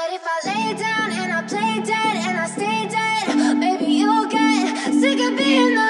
But if I lay down and I play dead and I stay dead, maybe you'll get sick of being the